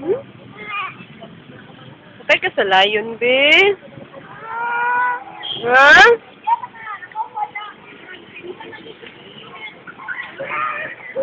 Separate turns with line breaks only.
Hmm? Patay ka sa lion, be. Ha?